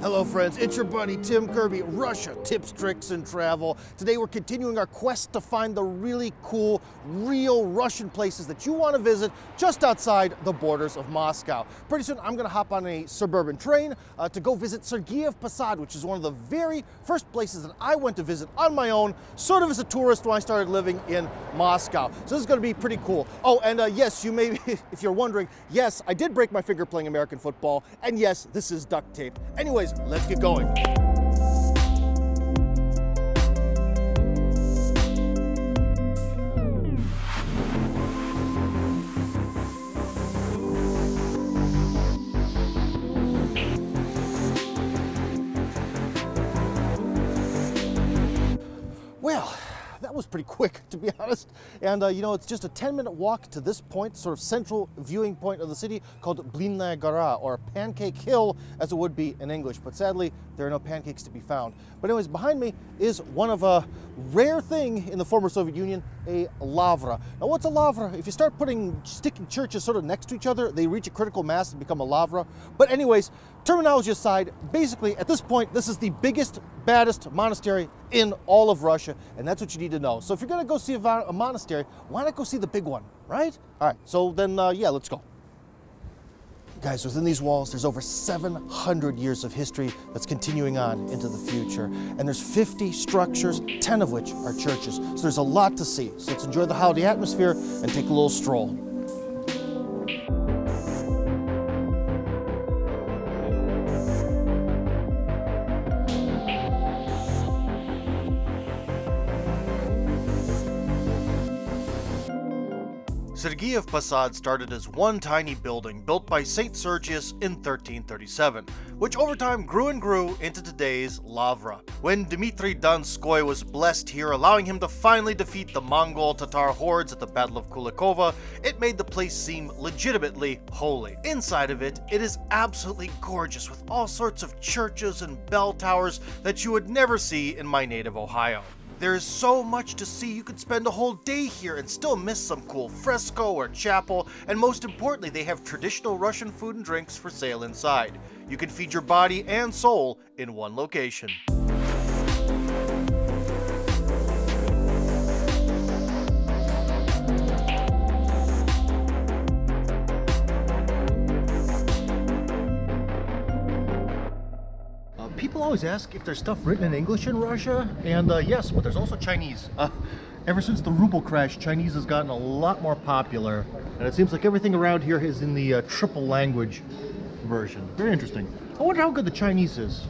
Hello friends, it's your buddy Tim Kirby, Russia Tips, Tricks, and Travel. Today we're continuing our quest to find the really cool, real Russian places that you want to visit just outside the borders of Moscow. Pretty soon I'm going to hop on a suburban train uh, to go visit Sergiev Posad, which is one of the very first places that I went to visit on my own, sort of as a tourist when I started living in Moscow. So this is going to be pretty cool. Oh, and uh, yes, you may, be if you're wondering, yes, I did break my finger playing American football, and yes, this is duct tape. Anyways, let's get going. was pretty quick, to be honest. And uh, you know, it's just a 10 minute walk to this point, sort of central viewing point of the city called Blinnaya Gora, or Pancake Hill, as it would be in English. But sadly, there are no pancakes to be found. But anyways, behind me is one of a rare thing in the former Soviet Union, a lavra. Now what's a lavra? If you start putting, sticking churches sort of next to each other, they reach a critical mass and become a lavra. But anyways, terminology aside, basically, at this point, this is the biggest, baddest monastery in all of Russia, and that's what you need to know. So if you're gonna go see a, a monastery, why not go see the big one, right? All right, so then, uh, yeah, let's go. Guys, within these walls, there's over 700 years of history that's continuing on into the future. And there's 50 structures, 10 of which are churches. So there's a lot to see. So let's enjoy the holiday atmosphere and take a little stroll. Sergiev Posad started as one tiny building built by St. Sergius in 1337, which over time grew and grew into today's Lavra. When Dmitry Donskoy was blessed here, allowing him to finally defeat the Mongol Tatar hordes at the Battle of Kulikovo, it made the place seem legitimately holy. Inside of it, it is absolutely gorgeous with all sorts of churches and bell towers that you would never see in my native Ohio. There is so much to see, you could spend a whole day here and still miss some cool fresco or chapel, and most importantly, they have traditional Russian food and drinks for sale inside. You can feed your body and soul in one location. People always ask if there's stuff written in English in Russia, and uh, yes, but there's also Chinese. Uh, ever since the ruble crash, Chinese has gotten a lot more popular, and it seems like everything around here is in the uh, triple language version. Very interesting. I wonder how good the Chinese is.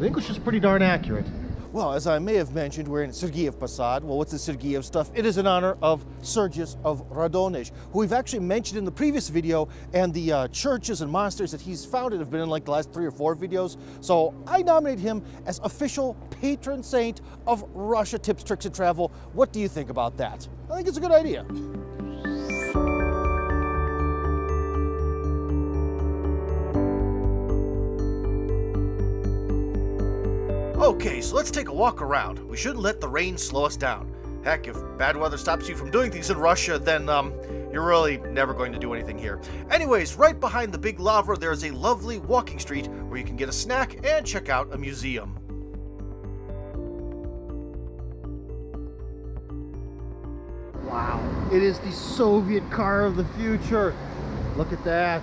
The English is pretty darn accurate. Well, as I may have mentioned, we're in Sergiev Posad. Well, what's the Sergiev stuff? It is in honor of Sergius of Radonezh, who we've actually mentioned in the previous video, and the uh, churches and monasteries that he's founded have been in like the last three or four videos. So I nominate him as official patron saint of Russia Tips, Tricks, and Travel. What do you think about that? I think it's a good idea. Okay, so let's take a walk around. We shouldn't let the rain slow us down. Heck, if bad weather stops you from doing things in Russia, then, um, you're really never going to do anything here. Anyways, right behind the big Lavra, there is a lovely walking street where you can get a snack and check out a museum. Wow, it is the Soviet car of the future. Look at that.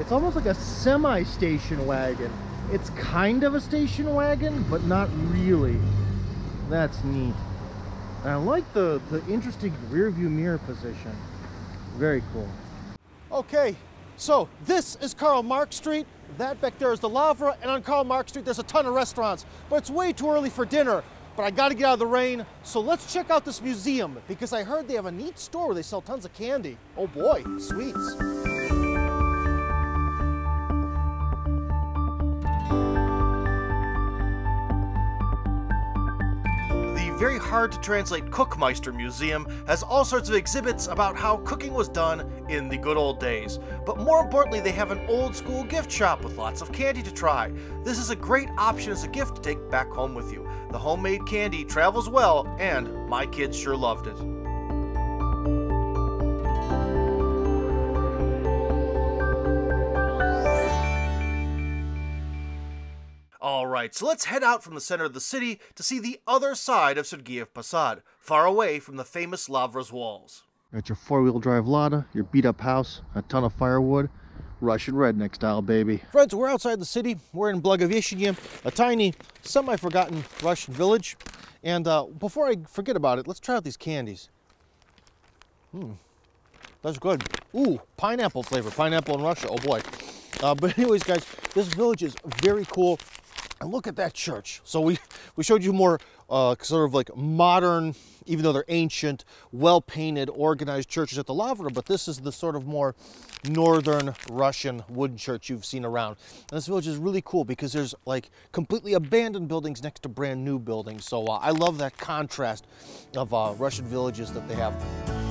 It's almost like a semi-station wagon. It's kind of a station wagon, but not really. That's neat. And I like the, the interesting rear view mirror position. Very cool. Okay, so this is Karl Marx Street. That back there is the Lavra, and on Karl Marx Street there's a ton of restaurants, but it's way too early for dinner. But I gotta get out of the rain, so let's check out this museum, because I heard they have a neat store where they sell tons of candy. Oh boy, sweets. Hard to translate Cookmeister Museum has all sorts of exhibits about how cooking was done in the good old days. But more importantly, they have an old school gift shop with lots of candy to try. This is a great option as a gift to take back home with you. The homemade candy travels well, and my kids sure loved it. Alright, so let's head out from the center of the city to see the other side of Sergiev Posad, far away from the famous Lavra's walls. Got your four-wheel drive Lada, your beat-up house, a ton of firewood, Russian redneck style, baby. Friends, we're outside the city. We're in Blagoveshchenye, a tiny, semi-forgotten Russian village. And uh, before I forget about it, let's try out these candies. Hmm, that's good. Ooh, pineapple flavor, pineapple in Russia, oh boy. Uh, but anyways, guys, this village is very cool. And look at that church. So we, we showed you more uh, sort of like modern, even though they're ancient, well-painted, organized churches at the Lavra, but this is the sort of more northern Russian wooden church you've seen around. And this village is really cool because there's like completely abandoned buildings next to brand new buildings. So uh, I love that contrast of uh, Russian villages that they have.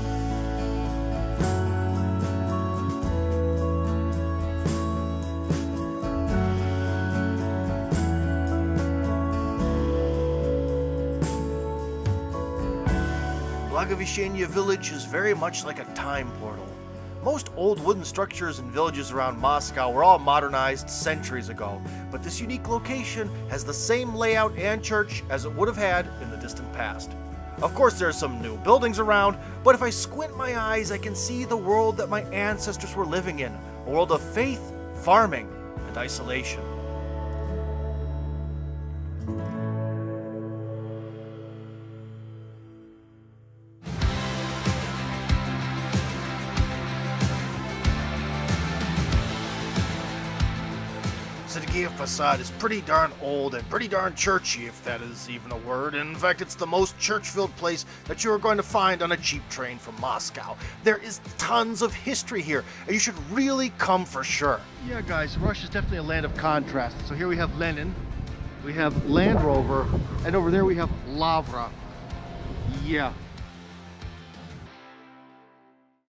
Blagoveshchenye village is very much like a time portal. Most old wooden structures and villages around Moscow were all modernized centuries ago, but this unique location has the same layout and church as it would have had in the distant past. Of course, there are some new buildings around, but if I squint my eyes, I can see the world that my ancestors were living in a world of faith, farming, and isolation. Sergiev Posad is pretty darn old and pretty darn churchy, if that is even a word. In fact, it's the most church-filled place that you are going to find on a cheap train from Moscow. There is tons of history here, and you should really come for sure. Yeah, guys, Russia is definitely a land of contrast. So here we have Lenin, we have Land Rover, and over there we have Lavra. Yeah,